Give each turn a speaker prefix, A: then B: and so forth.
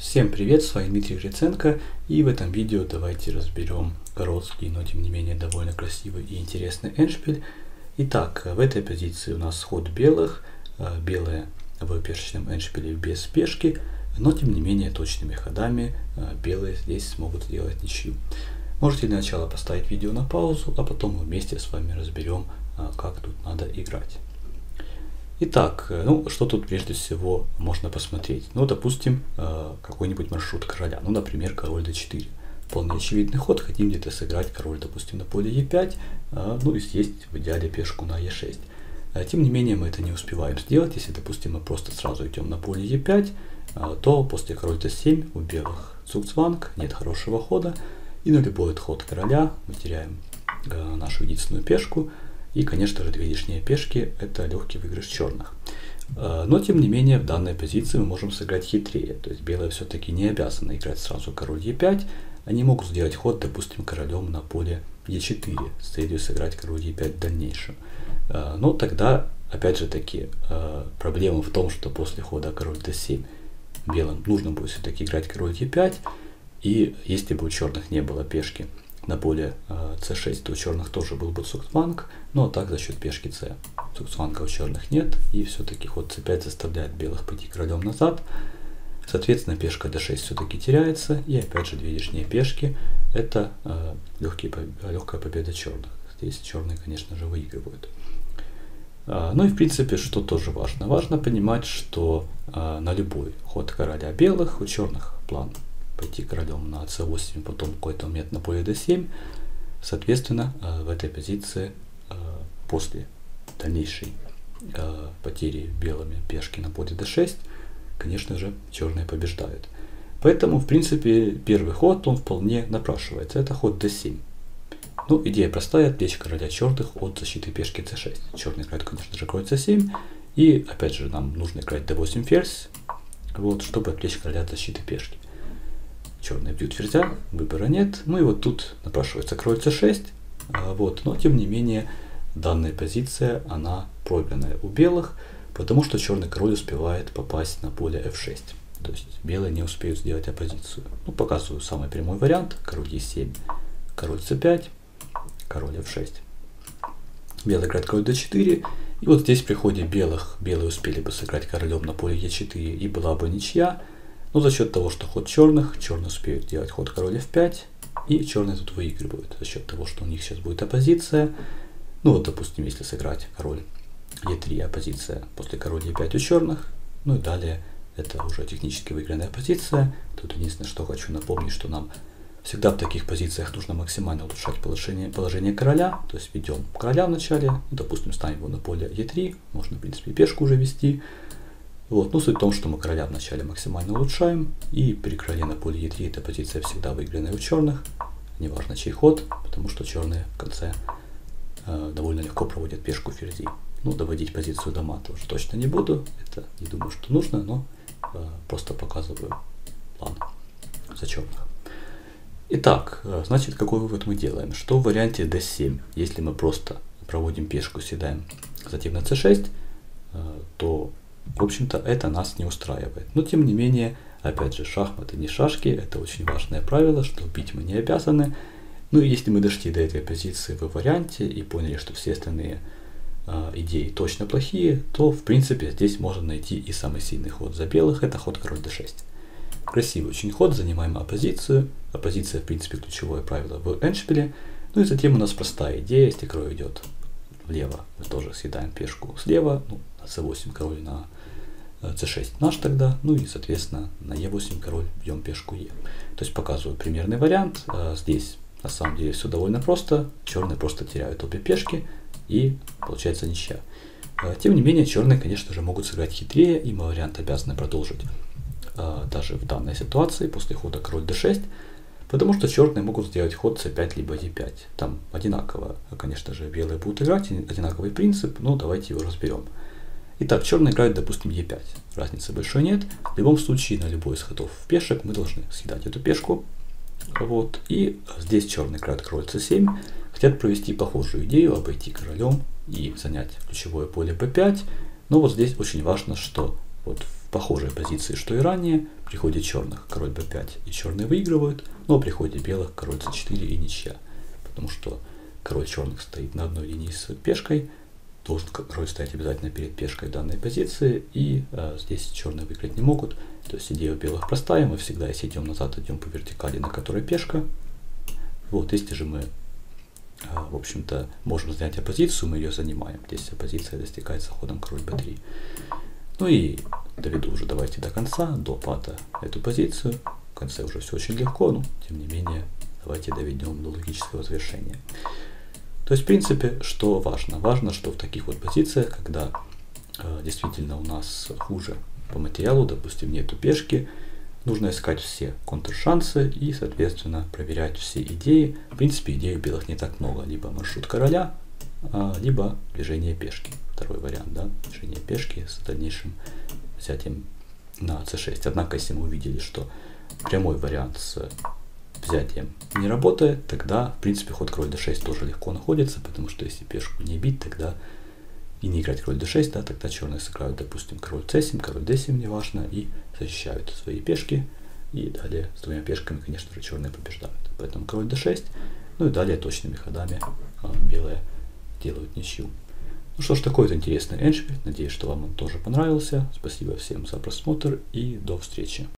A: Всем привет, с вами Дмитрий Гриценко и в этом видео давайте разберем короткий, но тем не менее довольно красивый и интересный эншпиль. Итак, в этой позиции у нас ход белых, э, белые в пешечном эншпиле без спешки, но тем не менее точными ходами э, белые здесь смогут сделать ничью. Можете для начала поставить видео на паузу, а потом мы вместе с вами разберем, э, как тут надо играть. Итак, э, ну что тут прежде всего можно посмотреть? Ну, допустим, э, какой-нибудь маршрут короля. Ну, например, король d4. Вполне очевидный ход. Хотим где-то сыграть король, допустим, на поле e5. Э, ну и съесть в идеале пешку на e6. Тем не менее, мы это не успеваем сделать. Если, допустим, мы просто сразу идем на поле e5, то после король d7 у белых цугцванг, нет хорошего хода. И на любой отход короля мы теряем нашу единственную пешку. И, конечно же, две лишние пешки – это легкий выигрыш черных. Э, но, тем не менее, в данной позиции мы можем сыграть хитрее. То есть белые все-таки не обязаны играть сразу король e5. Они могут сделать ход, допустим, королем на поле e4 с целью сыграть король e5 в дальнейшем. Э, но тогда, опять же таки, э, проблема в том, что после хода король d7 белым нужно будет все-таки играть король e5. И если бы у черных не было пешки на поле c6, то у черных тоже был бы цукцванг, но так за счет пешки c. Цукцванга у черных нет, и все-таки ход c5 заставляет белых пойти королем назад. Соответственно, пешка d6 все-таки теряется, и опять же две лишние пешки, это э, легкие, легкая победа черных. Здесь черные, конечно же, выигрывают. А, ну и в принципе, что тоже важно. Важно понимать, что а, на любой ход короля белых у черных план пойти королем на c8, потом какой-то момент на поле d7. Соответственно, э, в этой позиции э, после дальнейшей э, потери белыми пешки на поле d6, конечно же, черные побеждают. Поэтому, в принципе, первый ход, он вполне напрашивается. Это ход d7. Ну, идея простая, отвлечь короля черных от защиты пешки c6. Черный играет, конечно же, король c7. И, опять же, нам нужно играть d8 ферзь, вот, чтобы отвлечь короля от защиты пешки черные бьют ферзя, выбора нет. Ну и вот тут напрашивается король c6. А, вот. Но тем не менее данная позиция, она проигранная у белых, потому что черный король успевает попасть на поле f6. То есть белые не успеют сделать оппозицию. Ну, показываю самый прямой вариант. Король e7, король c5, король f6. Белый играет король d4. И вот здесь при ходе белых, белые успели бы сыграть королем на поле e4 и была бы ничья. Но за счет того, что ход черных, черные успеют делать ход король f5, и черные тут выигрывают за счет того, что у них сейчас будет оппозиция. Ну вот, допустим, если сыграть король e3, оппозиция после король e5 у черных, ну и далее это уже технически выигранная позиция. Тут единственное, что хочу напомнить, что нам всегда в таких позициях нужно максимально улучшать положение, положение короля. То есть ведем короля вначале, ну, допустим, ставим его на поле e3, можно, в принципе, пешку уже вести. Вот. Но суть в том, что мы короля вначале максимально улучшаем, и при короле на поле e3 эта позиция всегда выигранная у черных, неважно чей ход, потому что черные в конце э, довольно легко проводят пешку ферзей. Ну, доводить позицию до мата уже точно не буду, это не думаю, что нужно, но э, просто показываю план за черных. Итак, э, значит, какой вывод мы делаем? Что в варианте d7, если мы просто проводим пешку, седаем затем на c6, э, то в общем-то, это нас не устраивает. Но, тем не менее, опять же, шахматы не шашки, это очень важное правило, что бить мы не обязаны. Ну и если мы дошли до этой позиции в варианте и поняли, что все остальные э, идеи точно плохие, то, в принципе, здесь можно найти и самый сильный ход за белых, это ход король d6. Красивый очень ход, занимаем оппозицию. Оппозиция, в принципе, ключевое правило в эншпиле. Ну и затем у нас простая идея, если король идет влево, мы тоже съедаем пешку слева, ну, на c8 король на c6 наш тогда, ну и, соответственно, на e8 король бьем пешку e. То есть показываю примерный вариант. А, здесь на самом деле все довольно просто. Черные просто теряют обе пешки и получается ничья. А, тем не менее, черные, конечно же, могут сыграть хитрее, и мы вариант обязаны продолжить даже в данной ситуации после хода король d6, потому что черные могут сделать ход c5 либо e5. Там одинаково, конечно же, белые будут играть, одинаковый принцип, но давайте его разберем. Итак, черный играет, допустим, e5. Разницы большой нет. В любом случае, на любой из ходов пешек мы должны съедать эту пешку. Вот. И здесь черный играет король c7. Хотят провести похожую идею, обойти королем и занять ключевое поле b5. Но вот здесь очень важно, что вот похожей позиции, что и ранее. При ходе черных король b5 и черные выигрывают, но при ходе белых король c4 и ничья. Потому что король черных стоит на одной линии с пешкой, должен король стоять обязательно перед пешкой данной позиции, и а, здесь черные выиграть не могут. То есть идея у белых простая, мы всегда, если идем назад, идем по вертикали, на которой пешка. Вот, если же мы, а, в общем-то, можем занять оппозицию, мы ее занимаем. Здесь оппозиция достигается ходом король b3. Ну и доведу уже давайте до конца, до пата эту позицию. В конце уже все очень легко, но тем не менее давайте доведем до логического завершения. То есть, в принципе, что важно? Важно, что в таких вот позициях, когда э, действительно у нас хуже по материалу, допустим, нету пешки, нужно искать все контршансы и, соответственно, проверять все идеи. В принципе, идей у белых не так много. Либо маршрут короля, а, либо движение пешки. Второй вариант, да, движение пешки с дальнейшим взятием на c6. Однако, если мы увидели, что прямой вариант с взятием не работает, тогда, в принципе, ход король d6 тоже легко находится, потому что если пешку не бить, тогда и не играть король d6, да, тогда черные сыграют, допустим, король c7, король d7, неважно, и защищают свои пешки. И далее с двумя пешками, конечно же, черные побеждают. Поэтому король d6, ну и далее точными ходами а, белые делают ничью. Ну что ж, такой вот интересный эншпиль. Надеюсь, что вам он тоже понравился. Спасибо всем за просмотр и до встречи.